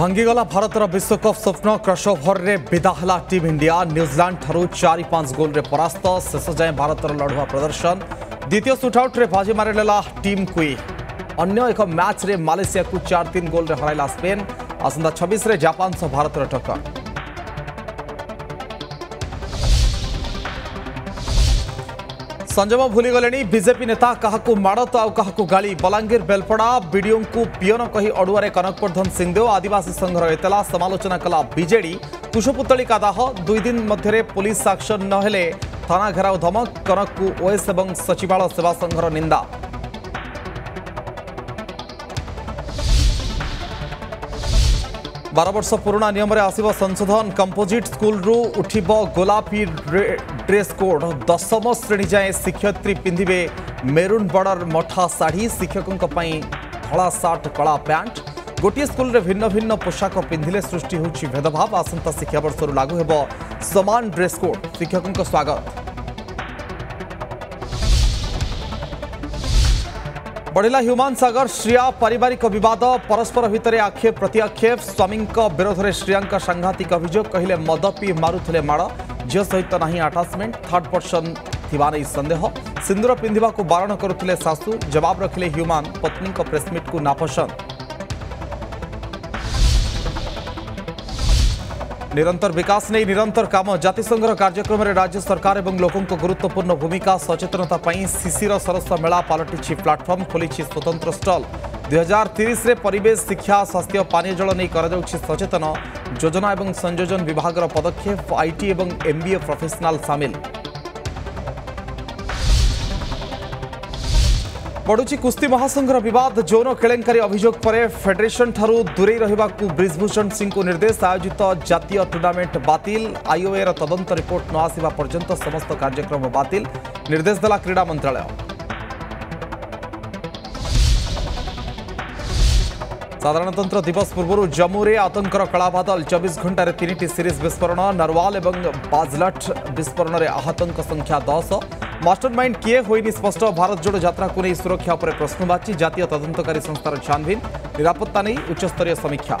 ଭାଙ୍ଗିଗଲା ଭାରତର ବିଶ୍ୱକପ୍ ସ୍ୱପ୍ନ କ୍ରସଓଭରରେ ବିଦା ହେଲା ଟିମ୍ ଇଣ୍ଡିଆ ନ୍ୟୁଜିଲାଣ୍ଡଠାରୁ ଚାରି ପାଞ୍ଚ ଗୋଲ୍ରେ ପରାସ୍ତ ଶେଷ ଯାଏଁ ଭାରତର ଲଢ଼ୁଆ ପ୍ରଦର୍ଶନ ଦ୍ୱିତୀୟ ସୁଟ୍ଆଉଟ୍ରେ ବାଜି ମାରିନେଲା ଟିମ୍ କୁଇ ଅନ୍ୟ ଏକ ମ୍ୟାଚ୍ରେ ମାଲେସିଆକୁ ଚାରି ତିନି ଗୋଲ୍ରେ ହରାଇଲା ସ୍ପେନ୍ ଆସନ୍ତା ଛବିଶରେ ଜାପାନ ସହ ଭାରତର ଟକ୍କର संजम भूलीगले बजेपी नेता क्या माड़ तो का गाली बलांगीर बेलपड़ा विडो को पिओन कही अड़ुआ कनकवर्धन सिंहदेव आदिवासी संघर एतला समालोचना कला विजे कुशपुतली का दाह दुई दिन मध्य पुलिस आक्शन नाना घेराव धमक कनक को ओएस और सचिवालय सेवा संघर निंदा ବାର ବର୍ଷ ପୁରୁଣା ନିୟମରେ ଆସିବ ସଂଶୋଧନ କମ୍ପୋଜିଟ୍ ସ୍କୁଲରୁ ଉଠିବ ଗୋଲାପୀ ଡ୍ରେସ୍ କୋଡ୍ ଦଶମ ଶ୍ରେଣୀ ଯାଏଁ ଶିକ୍ଷୟିତ୍ରୀ ପିନ୍ଧିବେ ମେରୁନ୍ ବର୍ଡର ମଠା ଶାଢ଼ୀ ଶିକ୍ଷକଙ୍କ ପାଇଁ ଧଳା ସାର୍ଟ କଳା ପ୍ୟାଣ୍ଟ ଗୋଟିଏ ସ୍କୁଲରେ ଭିନ୍ନ ଭିନ୍ନ ପୋଷାକ ପିନ୍ଧିଲେ ସୃଷ୍ଟି ହେଉଛି ଭେଦଭାବ ଆସନ୍ତା ଶିକ୍ଷାବର୍ଷରୁ ଲାଗୁ ହେବ ସମାନ ଡ୍ରେସ୍ କୋଡ୍ ଶିକ୍ଷକଙ୍କ ସ୍ୱାଗତ बढ़ला ह्यूमान सगर श्रिया पारिवारिक बद परस्पर भितर आक्षेप प्रति आक्षेप स्वामी विरोध में श्रिया सांघातिक अभोग कहे मद पी मारुले माड़ झील सहित ना आटाचमेंट थर्ड पर्सन थी सन्देह सिंदूर पिंधा को बारण करुले शाशु जवाब रखिले ह्युमान पत्नी प्रेसमिट को नापसंद ନିରନ୍ତର ବିକାଶ ନେଇ ନିରନ୍ତର କାମ ଜାତିସଂଘର କାର୍ଯ୍ୟକ୍ରମରେ ରାଜ୍ୟ ସରକାର ଏବଂ ଲୋକଙ୍କ ଗୁରୁତ୍ୱପୂର୍ଣ୍ଣ ଭୂମିକା ସଚେତନତା ପାଇଁ ଶିଶିର ସରସ ମେଳା ପାଲଟିଛି ପ୍ଲାଟଫର୍ମ ଖୋଲିଛି ସ୍ୱତନ୍ତ୍ର ଷ୍ଟଲ୍ ଦୁଇହଜାର ତିରିଶରେ ପରିବେଶ ଶିକ୍ଷା ସ୍ୱାସ୍ଥ୍ୟ ପାନୀୟ ଜଳ ନେଇ କରାଯାଉଛି ସଚେତନ ଯୋଜନା ଏବଂ ସଂଯୋଜନ ବିଭାଗର ପଦକ୍ଷେପ ଆଇଟି ଏବଂ ଏମ୍ବିଏ ପ୍ରଫେସନାଲ୍ ସାମିଲ बढ़ुची कुस्ती महासंघर बद जौन केलेकारी अभोग पर फेडेरेसन ठू दूरे रही ब्रिजभूषण सिंह को निर्देश आयोजित जितिय टूर्णामेंट बात आईओएर तदंत रिपोर्ट न आसवा पर्यंत समस्त कार्यक्रम बात निर्देश देला क्रीड़ा मंत्रालय साधारणतंत्र दिवस पूर्व जम्मू आतंकर बादल चौबीस घंटे तीन सीरीज विस्फोरण नरवाल और बाजलट विस्फोरण में आहतों संख्या दस মাস্টার মাইন্ড কে হয়নি স্পষ্ট ভারত জোড়ো যাত্রা নেই সুরক্ষা উপরে প্রশ্নবাচী জাতীয় তদন্তকারী সংস্থার ছানভিন নিরাপত্তা নেই উচ্চস্তরীয় সমীক্ষা